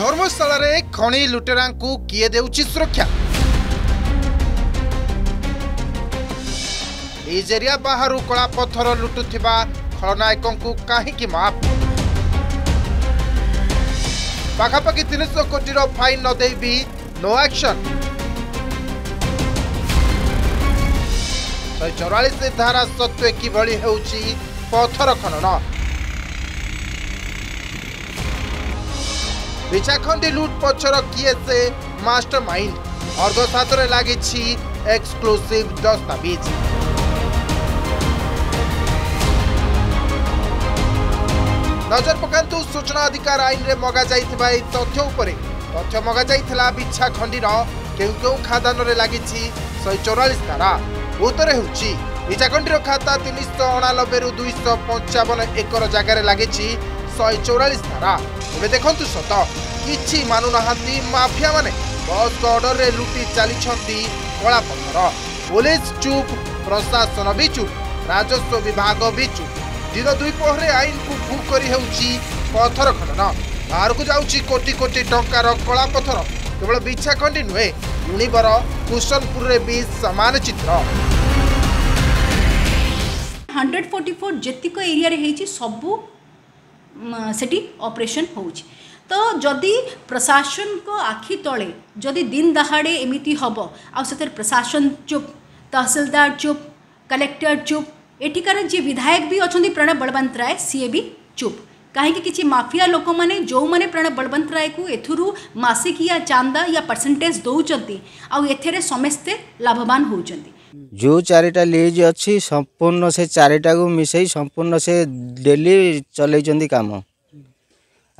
ধর্মশালায় খনি লুটেরা কি দেউছি সুরক্ষা নিজেরিয়া বাহার কলাপথর লুটুবা খলনায়ক কী মাপ পাখাপাখি তিনশ কোটির ফাইন নদী বি নো আকশন ଶହେ ଚଉରାଳିଶ ଧାରା ସତ୍ତ୍ୱେ କିଭଳି ହେଉଛି ପଥର ଖନନ વિચાખંડી লুট পছর કિએ মাস্টার মাইন্ড માઇન્ડ અર્ઘ સાથરે લાગીછી એક્સક્લુસિવ নজর পকাতু সূচনা অধিকার আইনে মগা যাই এই তথ্য উপরে তথ্য মগা যাই বিচ্ছা খণ্ডির কেউ কেউ খাদানরে লাগিছি শহে চৌরাশ ধারা উত্তরে হচ্ছে ইচ্ছাখণ্ডির খাতা তিনশহ অনানবে দুইশ পঞ্চাবন একর জায়গায় লাগিছি ଶହେ ଚଉରାଳିଶ ଧାରା ଏବେ ଦେଖନ୍ତୁ ସତ କିଛି ମାନୁନାହାନ୍ତି ମାଫିଆମାନେ ବସ୍ଙ୍କ ଅର୍ଡରରେ ଲୁଟି ଚାଲିଛନ୍ତି କଳାପଥର ପୋଲିସ ଚୁପ୍ ପ୍ରଶାସନ ବି ଚୁପ୍ ରାଜସ୍ୱ ବିଭାଗ ବି ଚୁପ୍ ଦିନ ଦୁଇପହରେ ଆଇନକୁ ଭୁକ୍ କରି ହେଉଛି ପଥର ଖନନ ବାହାରକୁ ଯାଉଛି କୋଟି କୋଟି ଟଙ୍କାର କଳା ପଥର କେବଳ ବିଛାଖଣ୍ଡି ନୁହେଁ ଲୁଣିବର କୁସନପୁରରେ ବି ସମାନ ଚିତ୍ର ହଣ୍ଡ୍ରେଡ୍ ଫୋର୍ଟି ଫୋର୍ ଯେତିକ ଏରିଆରେ ହେଇଛି ସବୁ सेटी ऑपरेशन हो तो जदि प्रशासन को आखि तले जदि दिन दहाड़े एमती हम आते प्रशासन चुप तहसिलदार चुप कलेक्टर चुप एठिकार जी विधायक भी अच्छा प्रणव बलवंतराय राय सीए भी चुप कहीं किसी मफिया लोक मैंने जो मैंने प्रणव बलवंतराय को एथुरु मासिक या चांदा या परसेंटेज दौर आ समस्ते लाभवान होती ଯେଉଁ ଚାରିଟା ଲିଜ୍ ଅଛି ସମ୍ପୂର୍ଣ୍ଣ ସେ ଚାରିଟାକୁ ମିଶାଇ ସମ୍ପୂର୍ଣ୍ଣ ସେ ଡେଲି ଚଲେଇଛନ୍ତି କାମ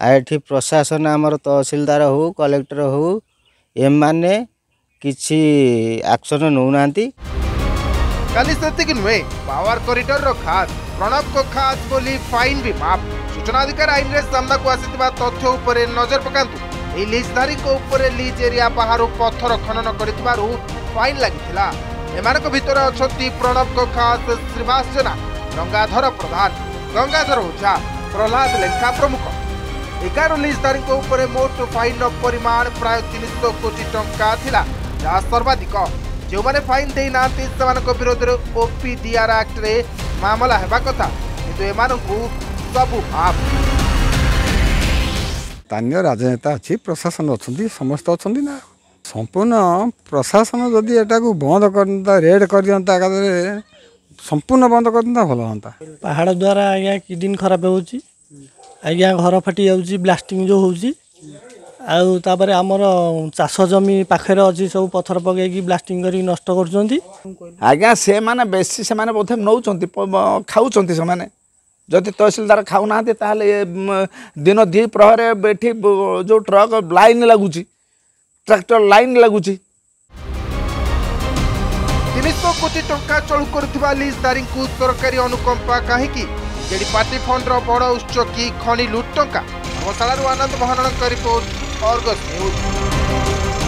ଆଉ ଏଠି ପ୍ରଶାସନ ଆମର ତହସିଲଦାର ହେଉ କଲେକ୍ଟର ହେଉ ଏମାନେ କିଛି ଆକ୍ସନ୍ ନେଉନାହାନ୍ତି ଖାଲି ସେତିକି ନୁହେଁ ପାୱାର କରିଡରର ଖାସ୍ ପ୍ରଣବଙ୍କ ଖାସ୍ ବୋଲି ଫାଇନ୍ ବି ମାଫ ସୂଚନାଧିକାର ଆଇନରେ ସାମ୍ନାକୁ ଆସିଥିବା ତଥ୍ୟ ଉପରେ ନଜର ପକାନ୍ତୁ ଏହି ଲିଜ୍ଧାରୀଙ୍କ ଉପରେ ଲିଜ୍ ଏରିଆ ବାହାରୁ ପଥର ଖନନ କରିଥିବାରୁ ଫାଇନ୍ ଲାଗିଥିଲା এমানক ভিতরে অনেক প্রণব কখাস শ্রীবাস জেনা গঙ্গাধর প্রধান গঙ্গাধর ওঝা প্রহ্লাদ লেখা প্রমুখ এগার লিজধারীঙ্ উপরে মোট ফাইনর পরিমাণ প্রায় তিনশ কোটি টঙ্কা লা যা সর্বাধিক যে ফাইন দিয়ে না সে বিরোধে ওপিডিআর আক্টরে মামলা হওয়া কথা কিন্তু এমানকু সবু ভাব স্থানীয় রাজনেতা অছি প্রশাসন অনেক সমস্ত অনেক না ସମ୍ପୂର୍ଣ୍ଣ ପ୍ରଶାସନ ଯଦି ଏଟାକୁ ବନ୍ଦ କରନ୍ତା ରେଡ୍ କରିଦିଅନ୍ତା ଆଗରେ ସମ୍ପୂର୍ଣ୍ଣ ବନ୍ଦ କରିଦିଅନ୍ତା ଭଲ ହୁଅନ୍ତା ପାହାଡ଼ ଦ୍ୱାରା ଆଜ୍ଞା କିଡ଼ିନ୍ ଖରାପ ହେଉଛି ଆଜ୍ଞା ଘର ଫାଟି ଯାଉଛି ବ୍ଲାଷ୍ଟିଂ ଯେଉଁ ହେଉଛି ଆଉ ତାପରେ ଆମର ଚାଷ ଜମି ପାଖରେ ଅଛି ସବୁ ପଥର ପକେଇକି ବ୍ଲାଷ୍ଟିଂ କରିକି ନଷ୍ଟ କରୁଛନ୍ତି ଆଜ୍ଞା ସେମାନେ ବେଶୀ ସେମାନେ ବୋଧେ ନେଉଛନ୍ତି ଖାଉଛନ୍ତି ସେମାନେ ଯଦି ତହସିଲଦାର ଖାଉନାହାନ୍ତି ତାହେଲେ ଦିନ ଦୁଇ ପ୍ରହରେ ଏଠି ଯେଉଁ ଟ୍ରକ୍ ଲାଇନ୍ ଲାଗୁଛି ট্রাক্টর লাইন লাগুছি ତିନିଶହ କୋଟି ଟଙ୍କା ଚଳୁ କରୁଥିବା ଲିଜ୍ଦାରୀଙ୍କୁ ସରକାରୀ ଅନୁକମ୍ପା କାହିଁକି ଜେଡି ପାର୍ଟି ଫଣ୍ଡର ବଡ଼ ଉତ୍ସ କି ଖଣି ଲୁଟ୍ ଟଙ୍କା ଧର୍ମଶାଳାରୁ ଆନନ୍ଦ ମହାରଣଙ୍କ ରିପୋର୍ଟ ଅର୍ଗସ୍ ନ୍ୟୁଜ୍